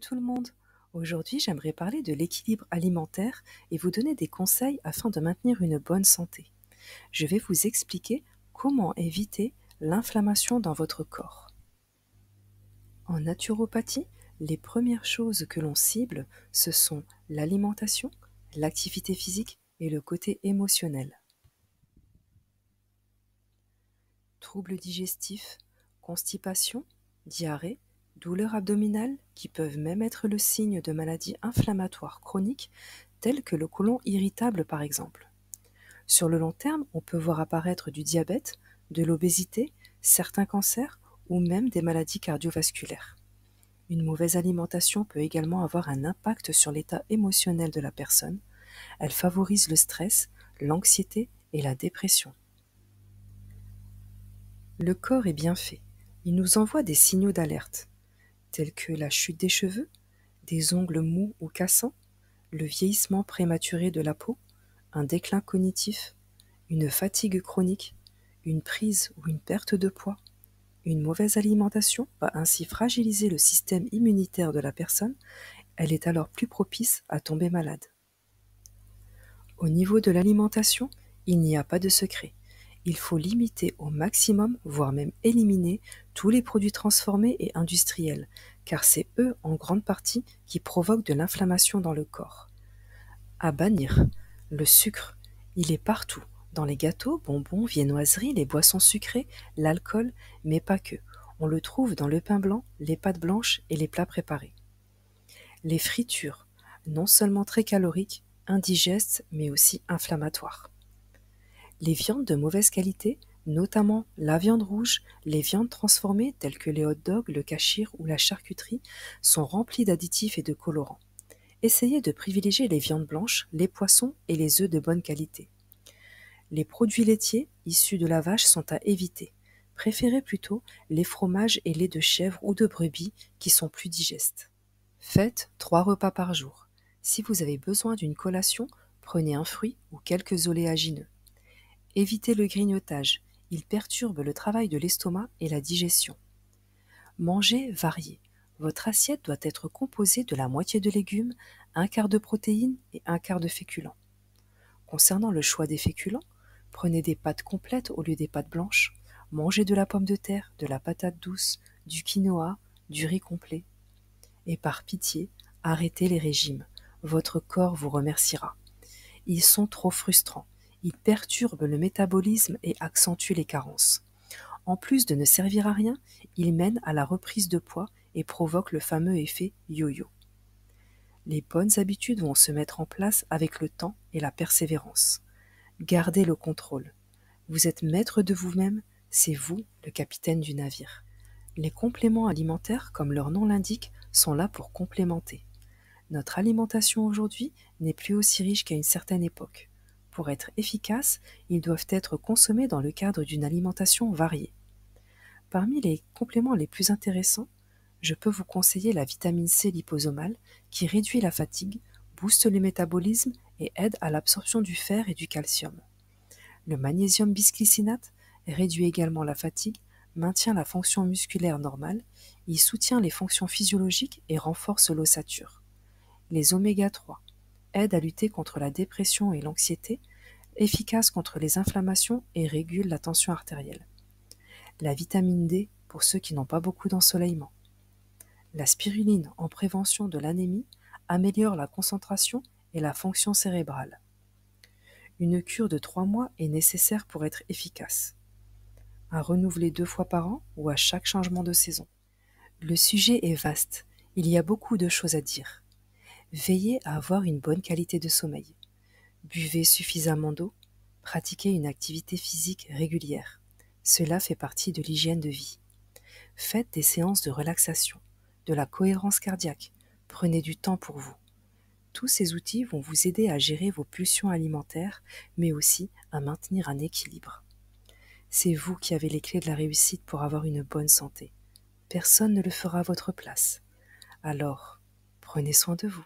tout le monde. Aujourd'hui, j'aimerais parler de l'équilibre alimentaire et vous donner des conseils afin de maintenir une bonne santé. Je vais vous expliquer comment éviter l'inflammation dans votre corps. En naturopathie, les premières choses que l'on cible, ce sont l'alimentation, l'activité physique et le côté émotionnel. Troubles digestifs, constipation, diarrhée, douleurs abdominales qui peuvent même être le signe de maladies inflammatoires chroniques telles que le côlon irritable par exemple. Sur le long terme, on peut voir apparaître du diabète, de l'obésité, certains cancers ou même des maladies cardiovasculaires. Une mauvaise alimentation peut également avoir un impact sur l'état émotionnel de la personne. Elle favorise le stress, l'anxiété et la dépression. Le corps est bien fait. Il nous envoie des signaux d'alerte tels que la chute des cheveux, des ongles mous ou cassants, le vieillissement prématuré de la peau, un déclin cognitif, une fatigue chronique, une prise ou une perte de poids. Une mauvaise alimentation va ainsi fragiliser le système immunitaire de la personne, elle est alors plus propice à tomber malade. Au niveau de l'alimentation, il n'y a pas de secret il faut limiter au maximum, voire même éliminer, tous les produits transformés et industriels, car c'est eux en grande partie qui provoquent de l'inflammation dans le corps. À bannir, le sucre, il est partout, dans les gâteaux, bonbons, viennoiseries, les boissons sucrées, l'alcool, mais pas que. On le trouve dans le pain blanc, les pâtes blanches et les plats préparés. Les fritures, non seulement très caloriques, indigestes, mais aussi inflammatoires. Les viandes de mauvaise qualité, notamment la viande rouge, les viandes transformées telles que les hot dogs, le cachir ou la charcuterie, sont remplies d'additifs et de colorants. Essayez de privilégier les viandes blanches, les poissons et les œufs de bonne qualité. Les produits laitiers issus de la vache sont à éviter. Préférez plutôt les fromages et laits de chèvre ou de brebis qui sont plus digestes. Faites trois repas par jour. Si vous avez besoin d'une collation, prenez un fruit ou quelques oléagineux. Évitez le grignotage, il perturbe le travail de l'estomac et la digestion. Mangez varié. Votre assiette doit être composée de la moitié de légumes, un quart de protéines et un quart de féculents. Concernant le choix des féculents, prenez des pâtes complètes au lieu des pâtes blanches, mangez de la pomme de terre, de la patate douce, du quinoa, du riz complet. Et par pitié, arrêtez les régimes. Votre corps vous remerciera. Ils sont trop frustrants il perturbe le métabolisme et accentue les carences. En plus de ne servir à rien, il mène à la reprise de poids et provoque le fameux effet yo-yo. Les bonnes habitudes vont se mettre en place avec le temps et la persévérance. Gardez le contrôle. Vous êtes maître de vous-même, c'est vous le capitaine du navire. Les compléments alimentaires, comme leur nom l'indique, sont là pour complémenter. Notre alimentation aujourd'hui n'est plus aussi riche qu'à une certaine époque. Pour être efficaces, ils doivent être consommés dans le cadre d'une alimentation variée. Parmi les compléments les plus intéressants, je peux vous conseiller la vitamine C liposomale qui réduit la fatigue, booste le métabolisme et aide à l'absorption du fer et du calcium. Le magnésium bisglycinate réduit également la fatigue, maintient la fonction musculaire normale, il soutient les fonctions physiologiques et renforce l'ossature. Les oméga 3 aide à lutter contre la dépression et l'anxiété, efficace contre les inflammations et régule la tension artérielle. La vitamine D pour ceux qui n'ont pas beaucoup d'ensoleillement. La spiruline en prévention de l'anémie améliore la concentration et la fonction cérébrale. Une cure de trois mois est nécessaire pour être efficace. À renouveler deux fois par an ou à chaque changement de saison. Le sujet est vaste, il y a beaucoup de choses à dire. Veillez à avoir une bonne qualité de sommeil. Buvez suffisamment d'eau. Pratiquez une activité physique régulière. Cela fait partie de l'hygiène de vie. Faites des séances de relaxation, de la cohérence cardiaque. Prenez du temps pour vous. Tous ces outils vont vous aider à gérer vos pulsions alimentaires, mais aussi à maintenir un équilibre. C'est vous qui avez les clés de la réussite pour avoir une bonne santé. Personne ne le fera à votre place. Alors, prenez soin de vous.